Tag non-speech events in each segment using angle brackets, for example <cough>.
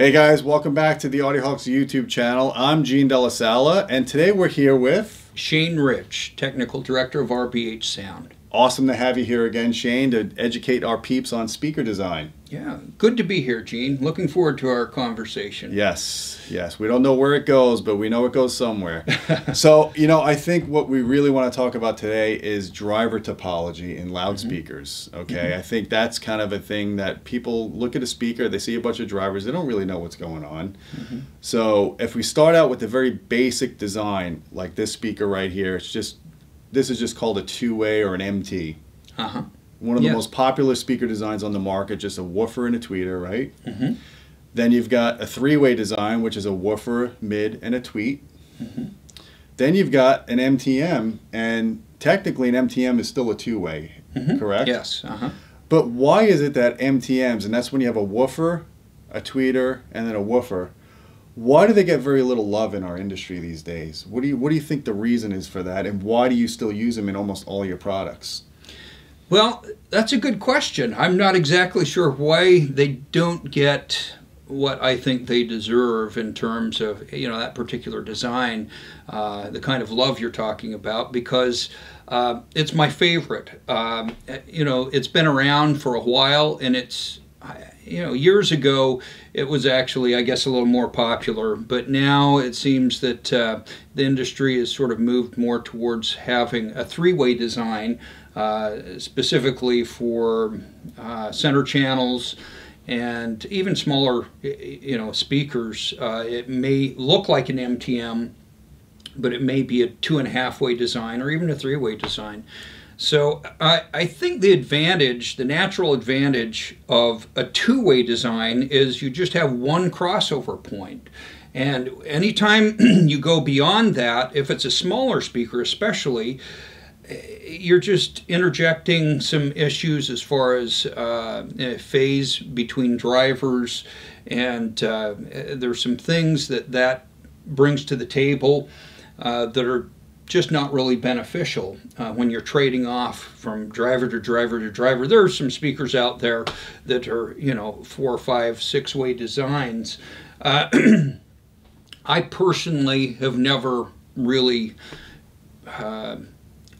Hey guys, welcome back to the Audioholics YouTube channel. I'm Gene DellaSala, and today we're here with Shane Rich, Technical Director of RBH Sound. Awesome to have you here again, Shane, to educate our peeps on speaker design. Yeah, good to be here, Gene. Looking forward to our conversation. Yes, yes. We don't know where it goes, but we know it goes somewhere. <laughs> so, you know, I think what we really want to talk about today is driver topology in loudspeakers. Mm-hmm. Okay, mm-hmm. I think that's kind of a thing that people look at a speaker, they see a bunch of drivers, they don't really know what's going on. Mm-hmm. So, if we start out with a very basic design, like this speaker right here, it's just this is just called a two-way or an MT. Uh-huh. One of the most popular speaker designs on the market, just a woofer and a tweeter, right? Mm-hmm. Then you've got a three-way design, which is a woofer, mid, and a tweet. Mm-hmm. Then you've got an MTM, and technically an MTM is still a two-way, mm-hmm. correct? Yes. Uh-huh. But why is it that MTMs, and that's when you have a woofer, a tweeter, and then a woofer, why do they get very little love in our industry these days? What do you what do you think the reason is for that, and why do you still use them in almost all your products? Well, that's a good question. I'm not exactly sure why they don't get what I think they deserve in terms of you know that particular design, uh, the kind of love you're talking about, because uh, it's my favorite. Um, you know, it's been around for a while, and it's you know, years ago it was actually, I guess, a little more popular, but now it seems that uh, the industry has sort of moved more towards having a three-way design, uh, specifically for uh, center channels and even smaller, you know, speakers. Uh, it may look like an MTM, but it may be a two and a half way design or even a three-way design. So I, I think the advantage, the natural advantage of a two-way design is you just have one crossover point. And anytime <clears throat> you go beyond that, if it's a smaller speaker especially, you're just interjecting some issues as far as uh, phase between drivers, and uh, there's some things that that brings to the table uh, that are just not really beneficial uh, when you're trading off from driver to driver to driver. There are some speakers out there that are, you know, four, five, six way designs. Uh, <clears throat> I personally have never really uh,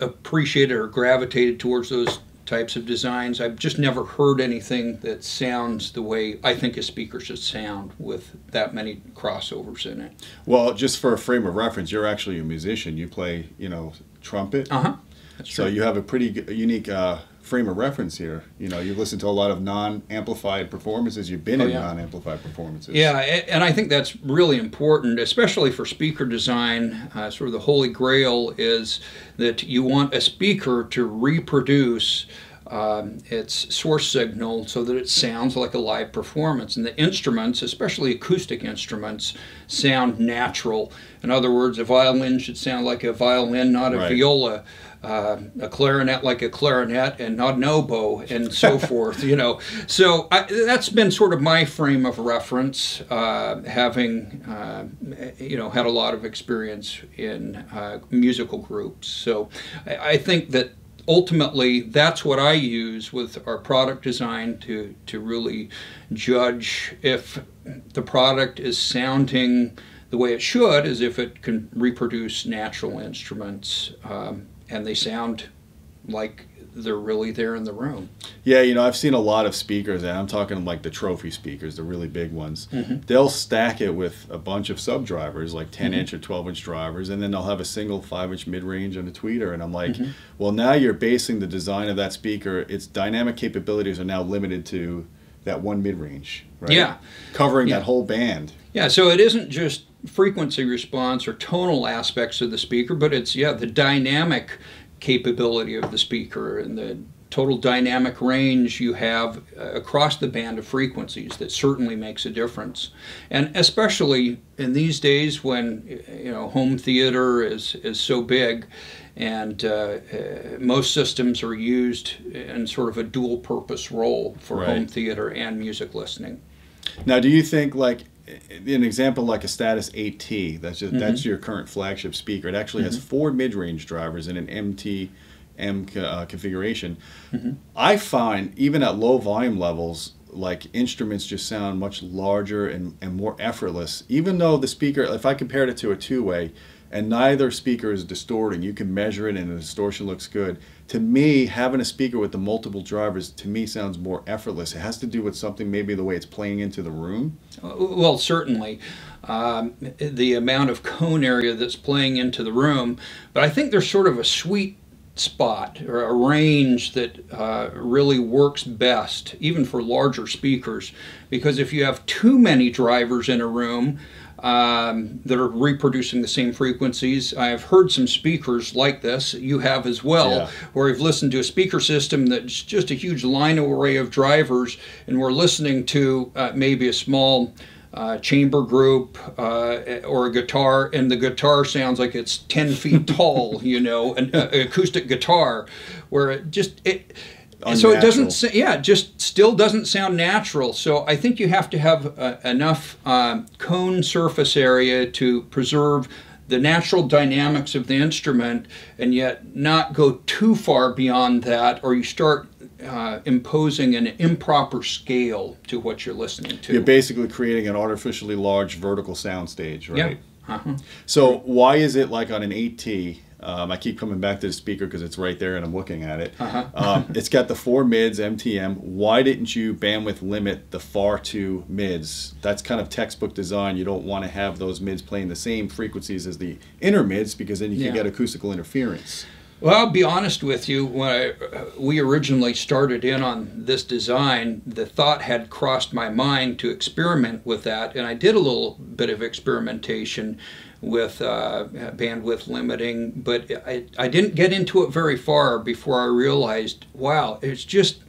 appreciated or gravitated towards those types of designs. I've just never heard anything that sounds the way I think a speaker should sound with that many crossovers in it. Well, just for a frame of reference, you're actually a musician. You play, you know, trumpet. Uh huh. That's So you have a pretty unique uh, frame of reference here. You know, you've listened to a lot of non-amplified performances. You've been oh, in yeah. non-amplified performances. Yeah, and I think that's really important, especially for speaker design. Uh, sort of the holy grail is that you want a speaker to reproduce um, its source signal so that it sounds like a live performance. And the instruments, especially acoustic instruments, sound natural. In other words, a violin should sound like a violin, not a right. viola uh, a clarinet like a clarinet and not an oboe and so <laughs> forth you know. So I, that's been sort of my frame of reference uh, having uh, you know had a lot of experience in uh, musical groups. So I, I, think that ultimately that's what I use with our product design to to really judge if the product is sounding the way it should as if it can reproduce natural instruments um, and they sound like they're really there in the room. Yeah, you know, I've seen a lot of speakers, and I'm talking like the trophy speakers, the really big ones. Mm-hmm. They'll stack it with a bunch of sub drivers, like 10 mm-hmm. inch or 12 inch drivers, and then they'll have a single 5 inch mid range and a tweeter. And I'm like, mm-hmm. well, now you're basing the design of that speaker, its dynamic capabilities are now limited to that one mid range, right? Yeah. Covering yeah. that whole band. Yeah, so it isn't just frequency response or tonal aspects of the speaker, but it's, yeah, the dynamic capability of the speaker and the total dynamic range you have uh, across the band of frequencies that certainly makes a difference. And especially in these days when you know home theater is, is so big and uh, uh, most systems are used in sort of a dual purpose role for right. home theater and music listening. Now, do you think like an example like a Status 8T, that's just, mm-hmm. that's your current flagship speaker. It actually mm-hmm. has four mid-range drivers in an MTM uh, configuration. Mm-hmm. I find even at low volume levels, like instruments just sound much larger and, and more effortless. Even though the speaker, if I compared it to a two way, and neither speaker is distorting, you can measure it and the distortion looks good. To me, having a speaker with the multiple drivers to me sounds more effortless. It has to do with something maybe the way it's playing into the room. Well, certainly. Um, the amount of cone area that's playing into the room, but I think there's sort of a sweet spot or a range that uh, really works best, even for larger speakers. Because if you have too many drivers in a room um, that are reproducing the same frequencies, I've heard some speakers like this, you have as well, yeah. where you've listened to a speaker system that's just a huge line array of drivers, and we're listening to uh, maybe a small uh, chamber group uh, or a guitar, and the guitar sounds like it's 10 feet <laughs> tall, you know, an uh, acoustic guitar, where it just, it, so it doesn't, yeah, it just still doesn't sound natural. So I think you have to have uh, enough um, cone surface area to preserve the natural dynamics of the instrument and yet not go too far beyond that or you start uh, imposing an improper scale to what you're listening to. You're basically creating an artificially large vertical sound stage, right? Yeah. Uh-huh. So why is it like on an 8T? Um, I keep coming back to the speaker because it's right there and I'm looking at it. Uh-huh. um, it's got the four mids, MTM. Why didn't you bandwidth limit the far two mids? That's kind of textbook design. You don't want to have those mids playing the same frequencies as the inner mids because then you can get acoustical interference. Well, I'll be honest with you. When I, we originally started in on this design, the thought had crossed my mind to experiment with that, and I did a little bit of experimentation with uh, bandwidth limiting, but I, I didn't get into it very far before I realized, wow, it's just,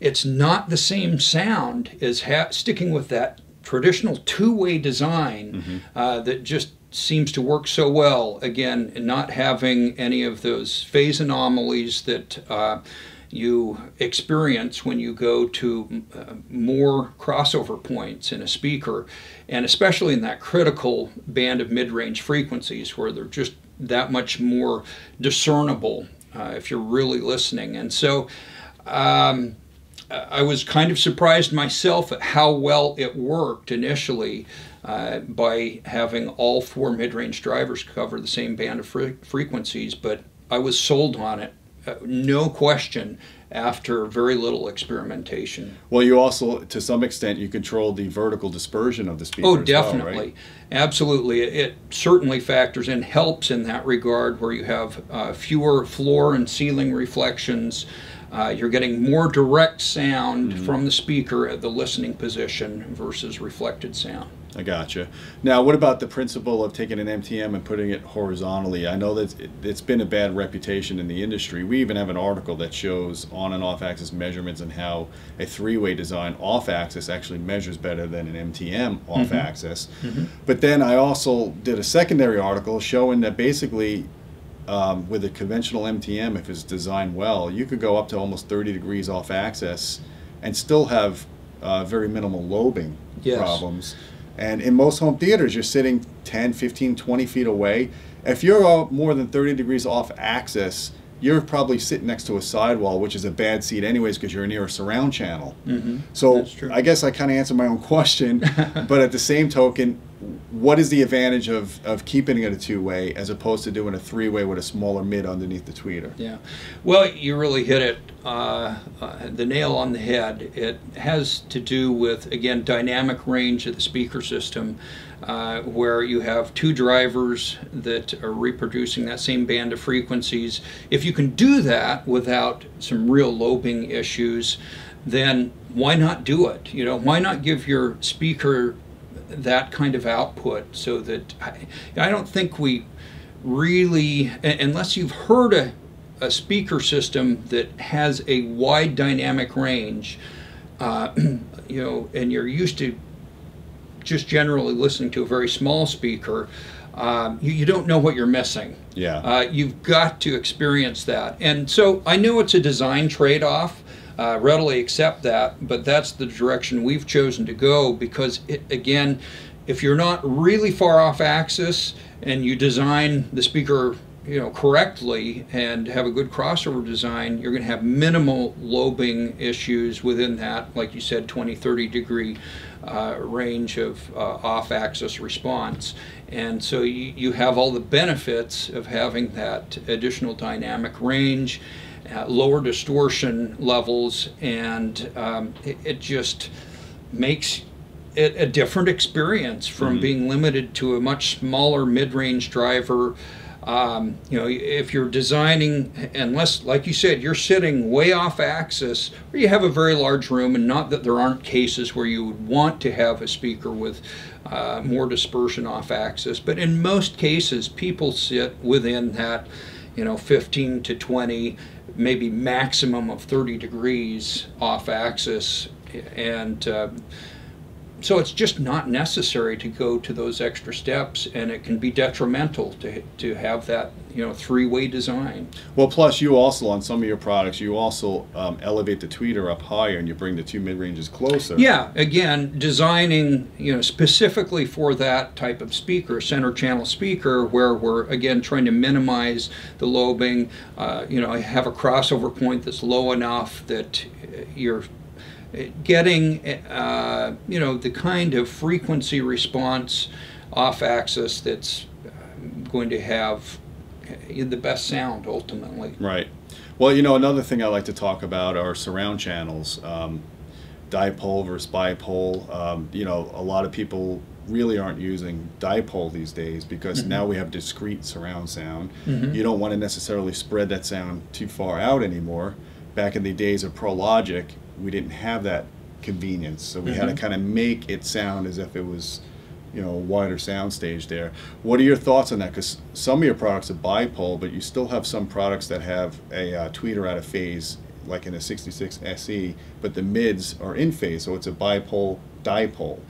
it's not the same sound as sticking with that traditional two-way design mm-hmm. uh, that just seems to work so well. Again, not having any of those phase anomalies that uh, you experience when you go to uh, more crossover points in a speaker, and especially in that critical band of mid range frequencies where they're just that much more discernible uh, if you're really listening. And so, um, I was kind of surprised myself at how well it worked initially uh, by having all four mid-range drivers cover the same band of fre frequencies, but I was sold on it, uh, no question, after very little experimentation. Well, you also, to some extent, you control the vertical dispersion of the speaker. Oh, definitely, well, right? absolutely. It certainly factors in, helps in that regard, where you have uh, fewer floor and ceiling reflections. Uh, you're getting more direct sound mm -hmm. from the speaker at the listening position versus reflected sound. I gotcha. Now, what about the principle of taking an MTM and putting it horizontally? I know that it, has been a bad reputation in the industry. We even have an article that shows on and off axis measurements and how a three way design off axis actually measures better than an MTM off mm-hmm. axis. Mm-hmm. But then I also did a secondary article showing that basically um, with a conventional MTM, if it's designed well, you could go up to almost 30 degrees off axis and still have uh, very minimal lobing yes. problems. And in most home theaters, you're sitting 10, 15, 20 feet away. If you're more than 30 degrees off axis, you're probably sitting next to a sidewall, which is a bad seat anyways because you're near a surround channel. Mm-hmm. So I guess I kind of answered my own <laughs> question, but at the same token, what is the advantage of, of keeping it a two way as opposed to doing a three way with a smaller mid underneath the tweeter? Yeah, well, you really hit it uh, uh, the nail on the head. It has to do with again dynamic range of the speaker system. Uh, where you have two drivers that are reproducing that same band of frequencies. If you can do that without some real lobing issues, then why not do it? You know, why not give your speaker that kind of output so that I, I don't think we really, unless you've heard a, a speaker system that has a wide dynamic range, uh, <clears throat> you know, and you're used to just generally listening to a very small speaker, um, you, you, don't know what you're missing. Yeah. Uh, you've got to experience that. And so I know it's a design trade off uh, readily accept that, but that's the direction we've chosen to go because, it, again, if you're not really far off axis and you design the speaker you know correctly and have a good crossover design you're going to have minimal lobing issues within that like you said 20 30 degree uh, range of uh, off axis response. And so you, you have all the benefits of having that additional dynamic range uh, lower distortion levels and um, it, it just makes it a different experience from mm-hmm. being limited to a much smaller mid-range driver um, you know, if you're designing, unless, like you said, you're sitting way off axis, or you have a very large room, and not that there aren't cases where you would want to have a speaker with uh, more dispersion off axis, but in most cases, people sit within that, you know, 15 to 20, maybe maximum of 30 degrees off axis, and uh, so it's just not necessary to go to those extra steps and it can be detrimental to, to have that you know three-way design. Well plus you also on some of your products you also um, elevate the tweeter up higher and you bring the two mid-ranges closer. Yeah again designing you know specifically for that type of speaker center channel speaker where we're again trying to minimize the lobing uh, you know have a crossover point that's low enough that you're getting uh, you know the kind of frequency response off axis that's going to have the best sound ultimately. Right. Well, you know, another thing I like to talk about are surround channels, um, dipole versus bipole. Um, you know, a lot of people really aren't using dipole these days because mm-hmm. now we have discrete surround sound. Mm-hmm. You don't want to necessarily spread that sound too far out anymore. Back in the days of Prologic, we didn't have that convenience, so we mm-hmm. had to mm-hmm. kind of make it sound as if it was, you know, a wider sound stage there. What are your thoughts on that? Because some of your products are bipole, but you still have some products that have a uh, tweeter out of phase, like in a 66 SE, but the mids are in phase, so it's a bipole dipole.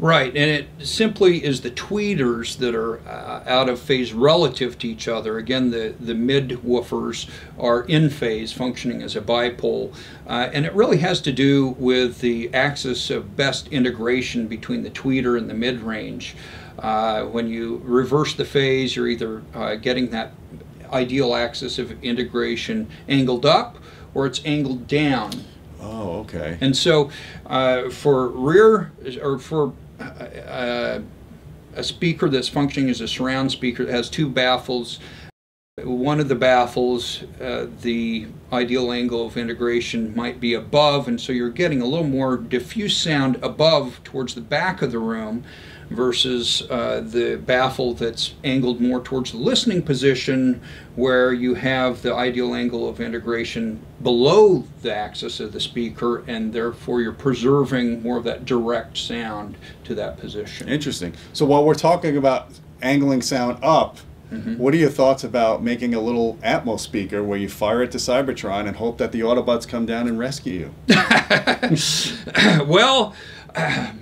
Right, and it simply is the tweeters that are uh, out of phase relative to each other. Again, the, the mid woofers are in phase, functioning as a bipole. Uh, and it really has to do with the axis of best integration between the tweeter and the mid range. Uh, when you reverse the phase, you're either uh, getting that ideal axis of integration angled up or it's angled down. Oh, okay. And so uh, for rear or for a speaker that's functioning as a surround speaker has two baffles. One of the baffles, uh, the ideal angle of integration might be above, and so you're getting a little more diffuse sound above towards the back of the room versus uh, the baffle that's angled more towards the listening position where you have the ideal angle of integration below the axis of the speaker and therefore you're preserving more of that direct sound to that position. Interesting. So while we're talking about angling sound up, Mm-hmm. What are your thoughts about making a little Atmos speaker where you fire it to Cybertron and hope that the Autobots come down and rescue you? <laughs> well, uh,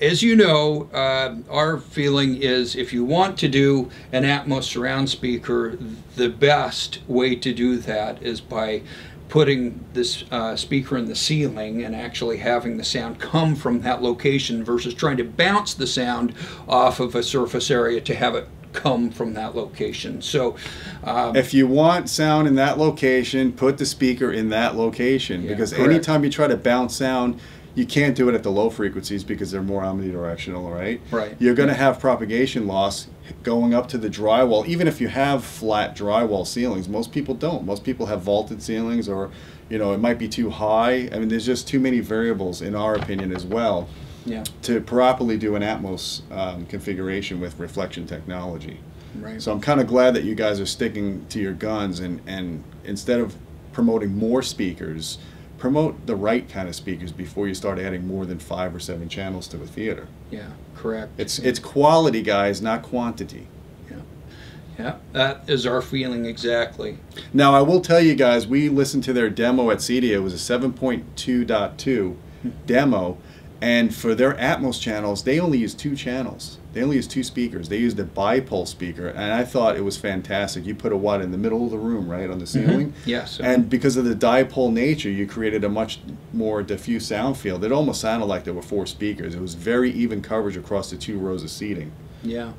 as you know, uh, our feeling is if you want to do an Atmos surround speaker, the best way to do that is by putting this uh, speaker in the ceiling and actually having the sound come from that location versus trying to bounce the sound off of a surface area to have it come from that location. So, um, if you want sound in that location, put the speaker in that location yeah, because correct. anytime you try to bounce sound, you can't do it at the low frequencies because they're more omnidirectional, right? Right. You're going to have propagation loss going up to the drywall. Even if you have flat drywall ceilings, most people don't. Most people have vaulted ceilings, or you know, it might be too high. I mean, there's just too many variables, in our opinion, as well. Yeah. To properly do an Atmos um, configuration with reflection technology. Right. So I'm kind of glad that you guys are sticking to your guns and and instead of promoting more speakers promote the right kind of speakers before you start adding more than five or seven channels to a theater. Yeah, correct. It's it's quality, guys, not quantity. Yeah, yeah, that is our feeling exactly. Now I will tell you guys, we listened to their demo at CEDIA. It was a 7.2.2 hmm. demo, and for their Atmos channels, they only use two channels. They only used two speakers. They used a bipole speaker, and I thought it was fantastic. You put a what in the middle of the room, right on the mm-hmm. ceiling. Mm-hmm. Yes. And because of the dipole nature, you created a much more diffuse sound field. It almost sounded like there were four speakers. It was very even coverage across the two rows of seating. Yeah,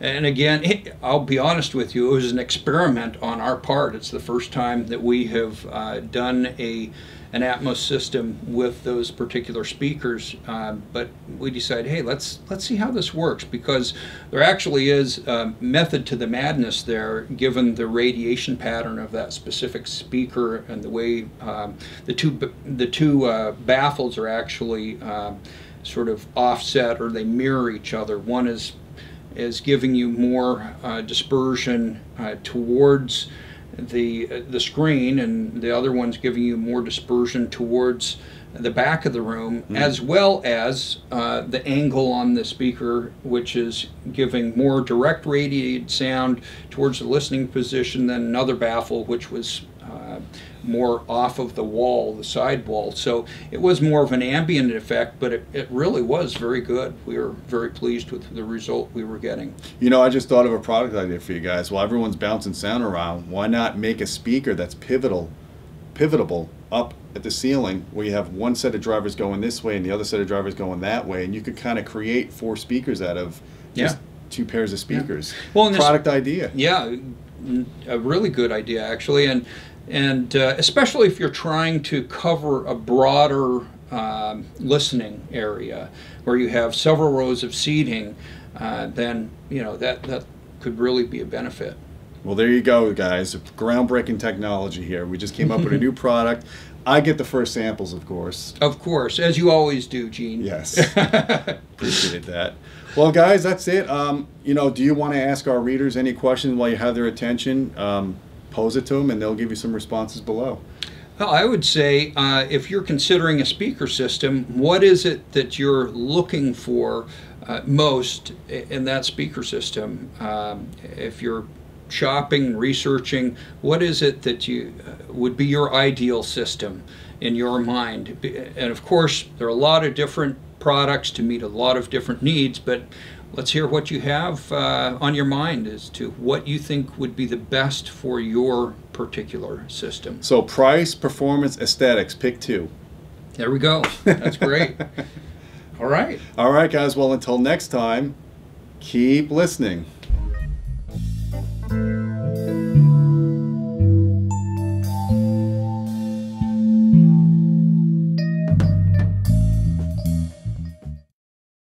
and again, it, I'll be honest with you, it was an experiment on our part. It's the first time that we have uh, done a an Atmos system with those particular speakers, uh, but we decided, hey, let's let's see how this works because there actually is a method to the madness there, given the radiation pattern of that specific speaker and the way um, the two the two uh, baffles are actually uh, sort of offset or they mirror each other. One is is giving you more uh, dispersion uh, towards the uh, the screen, and the other one's giving you more dispersion towards the back of the room, mm. as well as uh, the angle on the speaker, which is giving more direct radiated sound towards the listening position than another baffle, which was uh, more off of the wall, the side wall. So it was more of an ambient effect, but it, it really was very good. We were very pleased with the result we were getting. You know, I just thought of a product idea for you guys. While everyone's bouncing sound around, why not make a speaker that's pivotal, pivotable up at the ceiling where you have one set of drivers going this way and the other set of drivers going that way, and you could kind of create four speakers out of just yeah. two pairs of speakers. Yeah. Well, product idea. Yeah, a really good idea actually, and and uh, especially if you're trying to cover a broader um, listening area where you have several rows of seating, uh, then you know that that could really be a benefit. Well, there you go, guys. Groundbreaking technology here. We just came up with a new <laughs> product. I get the first samples, of course. Of course, as you always do, Gene. Yes. <laughs> Appreciate that. Well, guys, that's it. Um, you know, do you want to ask our readers any questions while you have their attention? Um, pose it to them, and they'll give you some responses below. Well, I would say uh, if you're considering a speaker system, what is it that you're looking for uh, most in that speaker system? Um, if you're shopping, researching, what is it that you uh, would be your ideal system in your mind? And of course, there are a lot of different products to meet a lot of different needs, but let's hear what you have uh, on your mind as to what you think would be the best for your particular system. So, price, performance, aesthetics, pick two. There we go. That's great. <laughs> All right. All right, guys. Well, until next time, keep listening.